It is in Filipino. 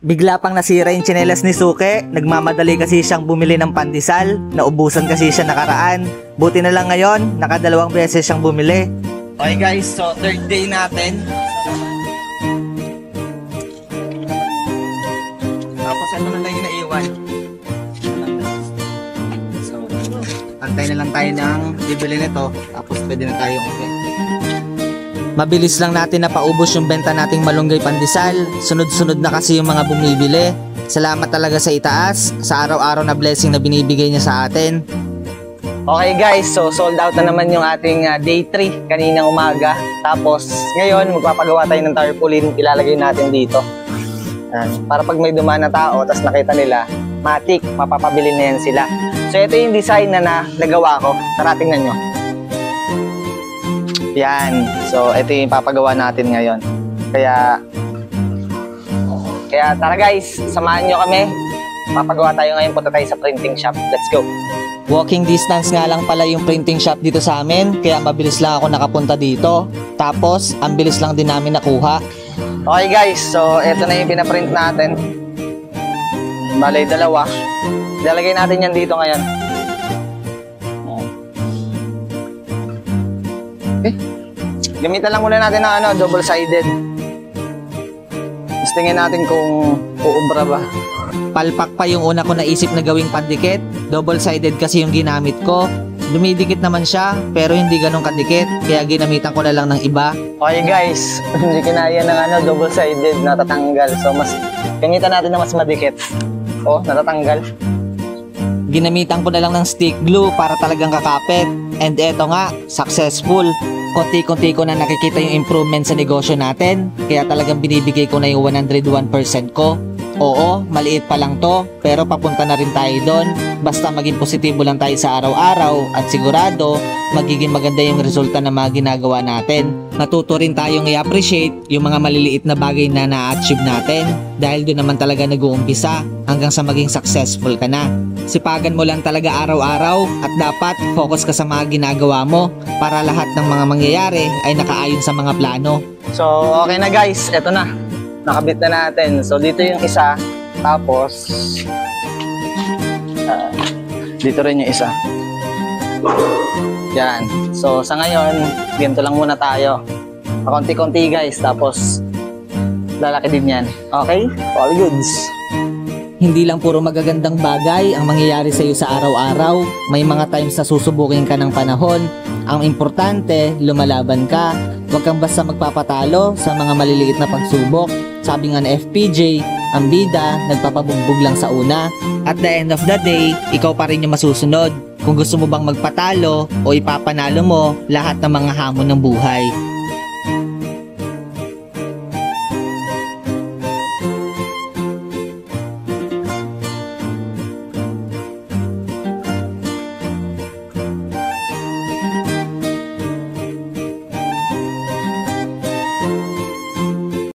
Bigla pang nasira yung tsinelas ni Suke, nagmamadali kasi siyang bumili ng pandesal, naubusan kasi siya nakaraan. Buti na lang ngayon, nakadalawang beses siyang bumili. Okay guys, so third day natin. Tapos ito na lang yung naiwan. So, antay na lang tayo ng bibili nito, tapos pwede na tayo okay. Mabilis lang natin na paubos yung benta nating malunggay pandesal. Sunod-sunod na kasi yung mga bumibili. Salamat talaga sa itaas, sa araw-araw na blessing na binibigay niya sa atin. Okay guys, so sold out na naman yung ating uh, day 3 kaninang umaga. Tapos ngayon magpapagawa tayo ng tarpaulin, ilalagay natin dito. Ayan, para pag may dumaan na tao, tapos nakita nila, matik, mapapabili na yan sila. So ito yung design na, na nagawa ko. Tara tingnan nyo. Yan. So, ito yung papagawa natin ngayon. Kaya, kaya tara guys, samahan nyo kami. Papagawa tayo ngayon, punta tayo sa printing shop. Let's go. Walking distance nga lang pala yung printing shop dito sa amin, kaya mabilis lang ako nakapunta dito. Tapos, ang bilis lang din namin nakuha. Okay guys, so ito na yung pinaprint natin. Balay dalawa. Ilalagay natin yan dito ngayon. Eh, gamitan lang muna natin ng ano, double-sided. Tapos tingin natin kung uubra ba. Palpak pa yung una ko naisip na gawing pandikit. Double-sided kasi yung ginamit ko. Dumidikit naman siya, pero hindi ganun kadikit. Kaya ginamitan ko na lang ng iba. Okay guys, hindi kinaya ng ano, double-sided, natatanggal. So mas, gamitan natin na mas madikit. Oh, natatanggal. Ginamitan ko na lang ng stick glue para talagang kakapit. And eto nga, successful. Konti-konti ko na nakikita yung improvement sa negosyo natin. Kaya talagang binibigay ko na yung 101% ko. Oo, maliit pa lang to, pero papunta na rin tayo doon. Basta maging positibo lang tayo sa araw-araw at sigurado magiging maganda yung resulta ng mga ginagawa natin. Matuto rin tayong i-appreciate yung mga maliliit na bagay na na-achieve natin dahil doon naman talaga nag-uumpisa hanggang sa maging successful ka na. Sipagan mo lang talaga araw-araw at dapat focus ka sa mga ginagawa mo para lahat ng mga mangyayari ay nakaayon sa mga plano. So, okay na guys, eto na nakabit na natin. So, dito yung isa. Tapos, uh, dito rin yung isa. Yan. So, sa ngayon, ganito lang muna tayo. Konti-konti guys. Tapos, lalaki din yan. Okay? All goods. Hindi lang puro magagandang bagay ang mangyayari sa iyo sa araw-araw. May mga times na susubukin ka ng panahon. Ang importante, lumalaban ka. Huwag kang basta magpapatalo sa mga maliliit na pagsubok. Sabi nga ng FPJ, ang bida nagpapabugbog lang sa una. At the end of the day, ikaw pa rin yung masusunod. Kung gusto mo bang magpatalo o ipapanalo mo lahat ng mga hamon ng buhay.